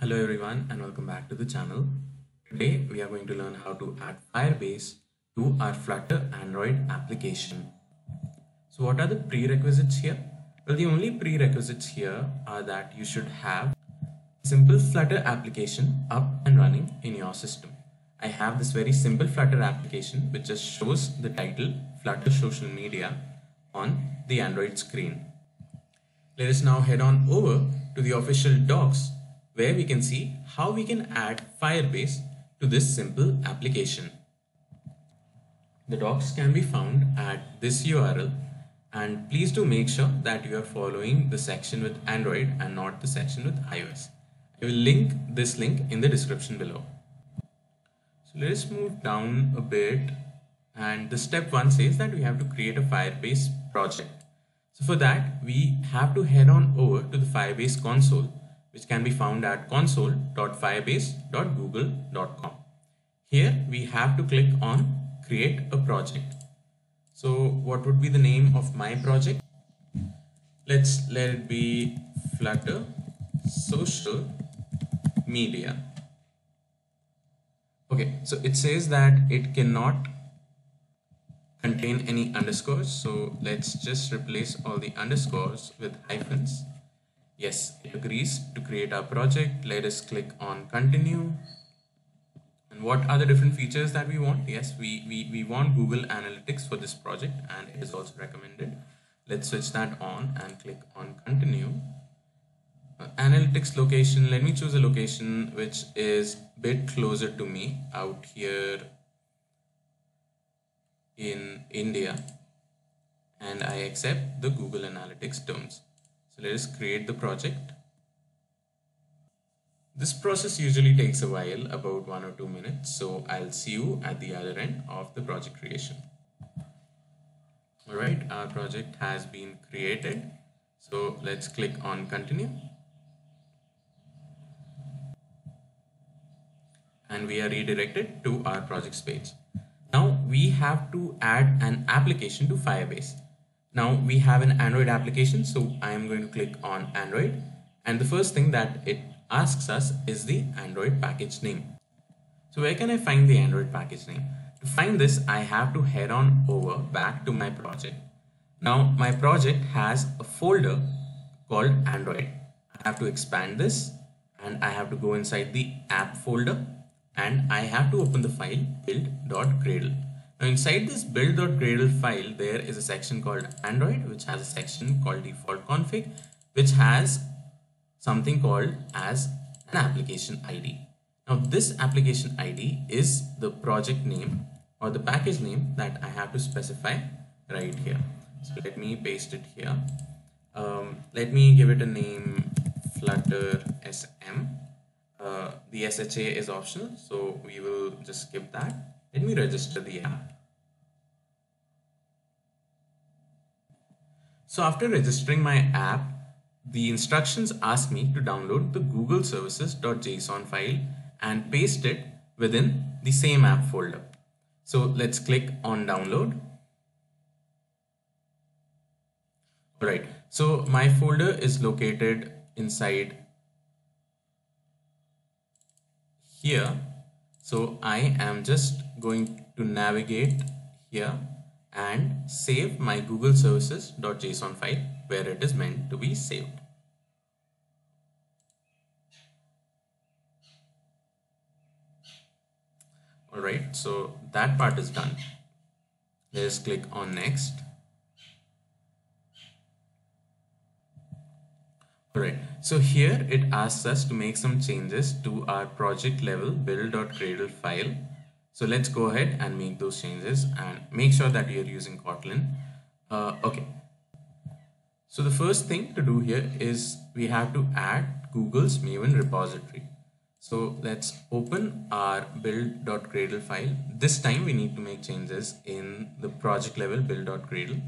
Hello everyone and welcome back to the channel. Today we are going to learn how to add Firebase to our Flutter Android application. So what are the prerequisites here? Well, the only prerequisites here are that you should have a simple Flutter application up and running in your system. I have this very simple Flutter application which just shows the title Flutter Social Media on the Android screen. Let us now head on over to the official docs where we can see how we can add Firebase to this simple application. The docs can be found at this URL and please do make sure that you are following the section with Android and not the section with iOS. I will link this link in the description below. So let us move down a bit and the step one says that we have to create a Firebase project. So for that we have to head on over to the Firebase console which can be found at console.firebase.google.com. Here we have to click on create a project. So what would be the name of my project? Let's let it be Flutter Social Media. Okay, so it says that it cannot contain any underscores. So let's just replace all the underscores with hyphens. Yes, it agrees to create our project. Let us click on continue and what are the different features that we want? Yes, we, we, we want Google Analytics for this project and it is also recommended. Let's switch that on and click on continue. Uh, analytics location, let me choose a location which is bit closer to me out here in India and I accept the Google Analytics terms. So let us create the project this process usually takes a while, about one or two minutes, so I'll see you at the other end of the project creation. Alright, our project has been created. So let's click on continue. And we are redirected to our projects page. Now we have to add an application to Firebase. Now we have an Android application, so I am going to click on Android. And the first thing that it asks us is the Android package name. So where can I find the Android package name? To find this, I have to head on over back to my project. Now my project has a folder called Android. I have to expand this and I have to go inside the app folder and I have to open the file build.gradle. Now inside this build.gradle file, there is a section called Android, which has a section called default config, which has something called as an application ID. Now this application ID is the project name or the package name that I have to specify right here. So let me paste it here. Um, let me give it a name Flutter SM. Uh, the SHA is optional, so we will just skip that. Let me register the app. So after registering my app, the instructions ask me to download the google services.json file and paste it within the same app folder. So let's click on download. Alright, so my folder is located inside here. So I am just going to navigate here and save my google services.json file where it is meant to be saved. Alright, so that part is done. Let's click on next. Alright, so here it asks us to make some changes to our project level build.gradle file. So let's go ahead and make those changes and make sure that you're using Kotlin. Uh, okay, so the first thing to do here is we have to add Google's Maven repository. So let's open our build.gradle file. This time we need to make changes in the project level build.gradle.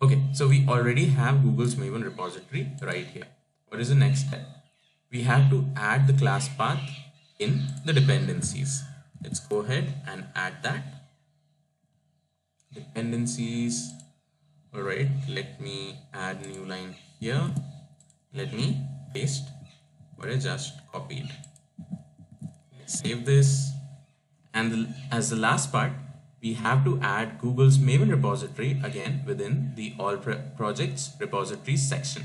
Okay, so we already have Google's Maven repository right here. What is the next step? We have to add the class path in the dependencies. Let's go ahead and add that. Dependencies all right let me add new line here let me paste what I just copied. Let's save this. And as the last part, we have to add Google's Maven repository again within the all projects repositories section.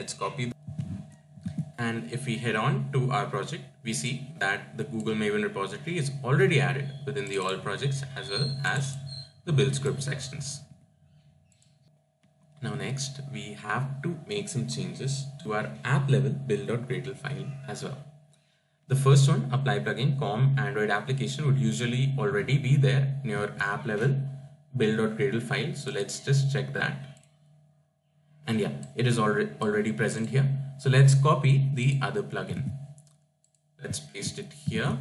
Let's copy and if we head on to our project, we see that the Google Maven repository is already added within the all projects as well as the build script sections. Now next, we have to make some changes to our app level build.gradle file as well. The first one, apply plugin com Android application would usually already be there in your app level build.gradle file. So let's just check that. And yeah, it is already already present here. So let's copy the other plugin. Let's paste it here.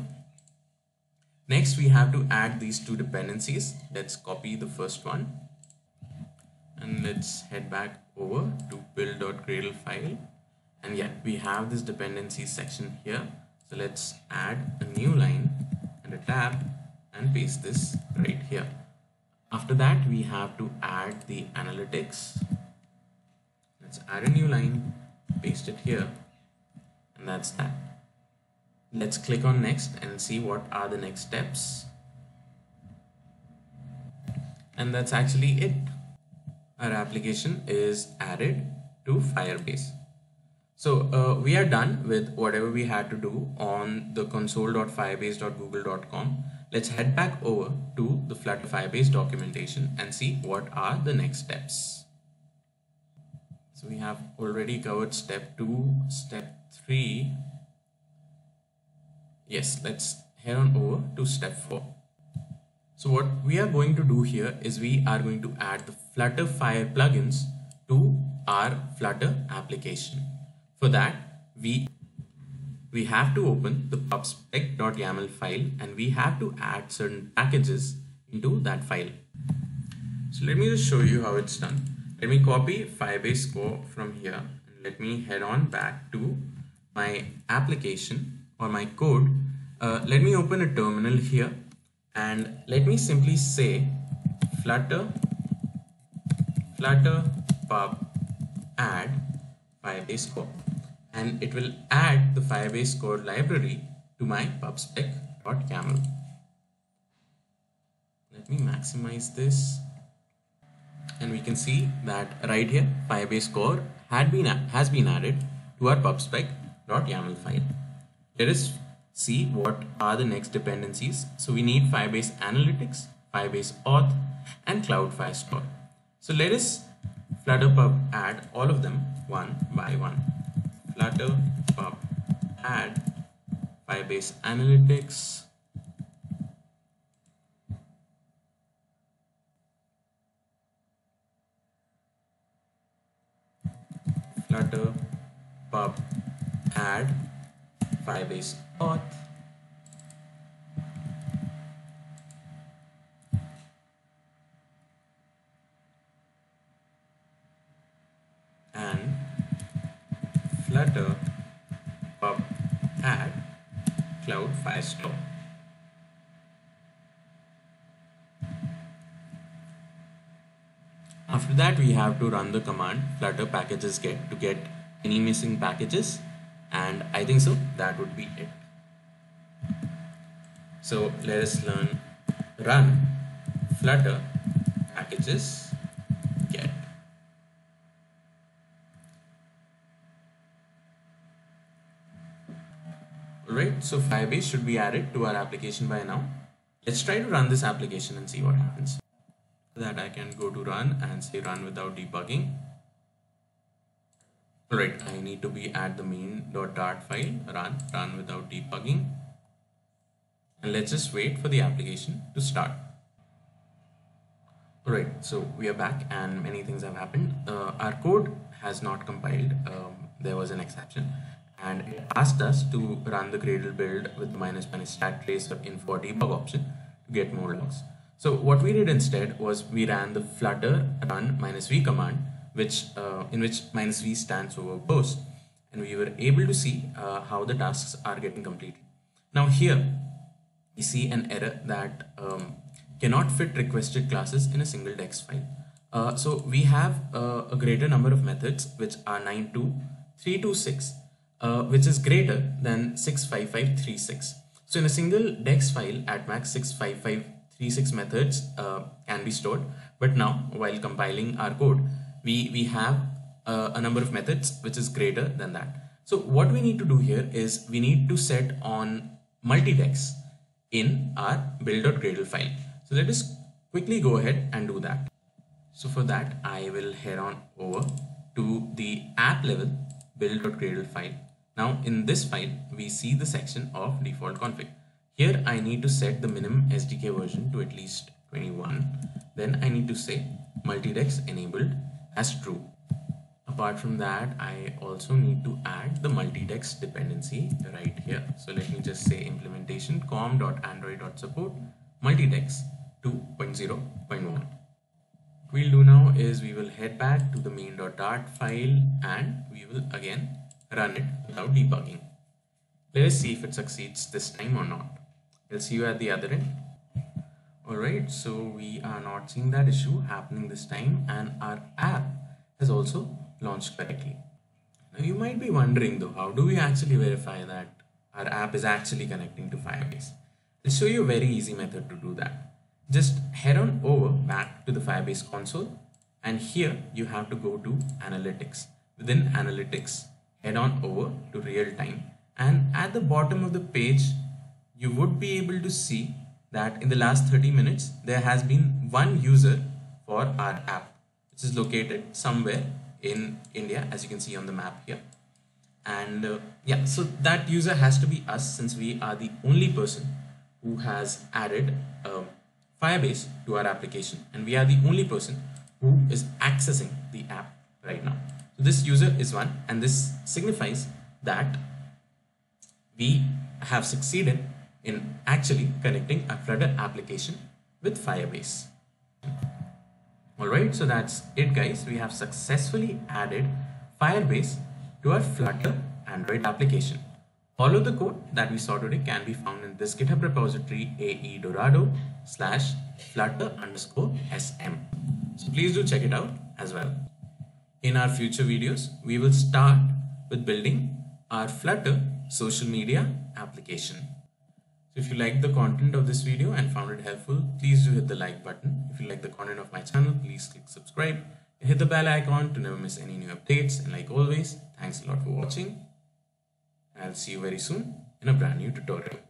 Next, we have to add these two dependencies. Let's copy the first one and let's head back over to build.gradle file. And yeah, we have this dependency section here. So let's add a new line and a tab and paste this right here. After that, we have to add the analytics. Let's add a new line paste it here and that's that. Let's click on next and see what are the next steps. And that's actually it. Our application is added to Firebase. So uh, we are done with whatever we had to do on the console.firebase.google.com let's head back over to the Flutter Firebase documentation and see what are the next steps so we have already covered step 2, step 3. Yes, let's head on over to step 4. So what we are going to do here is we are going to add the Flutter Fire plugins to our Flutter application. For that, we we have to open the pubspec.yaml file and we have to add certain packages into that file. So let me just show you how it's done. Let me copy Firebase core from here and let me head on back to my application or my code. Uh, let me open a terminal here and let me simply say flutter flutter pub add Firebase core and it will add the Firebase core library to my pubspec.yaml. Let me maximize this and we can see that right here Firebase core had been has been added to our pubspec.yaml file. Let us see what are the next dependencies. So we need Firebase Analytics, Firebase Auth, and Cloud Firestore. So let us flutter pub add all of them one by one. Flutter pub add Firebase Analytics, flutter pub add firebase auth and flutter pub add cloud firestore After that, we have to run the command flutter packages get to get any missing packages. And I think so, that would be it. So let us learn run flutter packages get. Alright, so Firebase should be added to our application by now. Let's try to run this application and see what happens that I can go to run and say run without debugging. Alright, I need to be at the main.dart file, run, run without debugging. And let's just wait for the application to start. Alright, so we are back and many things have happened. Uh, our code has not compiled. Um, there was an exception and it asked us to run the Gradle build with the minus minus stack trace or info debug option to get more logs. So what we did instead was we ran the flutter run minus v command, which uh, in which minus v stands verbose, and we were able to see uh, how the tasks are getting completed. Now here we see an error that um, cannot fit requested classes in a single DEX file. Uh, so we have uh, a greater number of methods which are 9 to 3 to 6 uh, which is greater than 65536. So in a single DEX file at max 65536 methods uh, can be stored. But now while compiling our code, we, we have uh, a number of methods which is greater than that. So what we need to do here is we need to set on multi-dex in our build.gradle file. So let us quickly go ahead and do that. So for that, I will head on over to the app level build.gradle file. Now in this file, we see the section of default config. Here I need to set the minimum SDK version to at least 21. Then I need to say multi-dex enabled as true. Apart from that, I also need to add the multi-dex dependency right here. So let me just say implementation com.android.support multi-dex 2.0.1 we'll do now is we will head back to the main.dart file and we will again run it without debugging. Let us see if it succeeds this time or not. I'll see you at the other end. Alright, so we are not seeing that issue happening this time and our app has also launched correctly. Now you might be wondering though, how do we actually verify that our app is actually connecting to Firebase? I'll show you a very easy method to do that just head on over back to the Firebase console and here you have to go to analytics. Within analytics, head on over to real time and at the bottom of the page, you would be able to see that in the last 30 minutes, there has been one user for our app, which is located somewhere in India, as you can see on the map here. And uh, yeah, so that user has to be us since we are the only person who has added uh, Firebase to our application and we are the only person who is accessing the app right now. So this user is one and this signifies that we have succeeded in actually connecting a Flutter application with Firebase. Alright, so that's it guys. We have successfully added Firebase to our Flutter Android application. All of the code that we saw today can be found in this GitHub repository ae dorado slash flutter underscore sm. So please do check it out as well. In our future videos, we will start with building our Flutter social media application. So if you like the content of this video and found it helpful, please do hit the like button. If you like the content of my channel, please click subscribe and hit the bell icon to never miss any new updates. And like always, thanks a lot for watching. I'll see you very soon in a brand new tutorial.